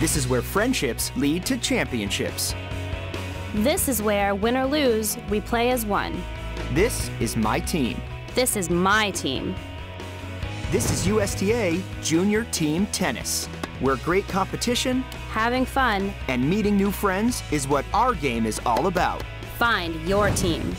This is where friendships lead to championships. This is where, win or lose, we play as one. This is my team. This is my team. This is USTA Junior Team Tennis, where great competition Having fun, and meeting new friends is what our game is all about. find your team.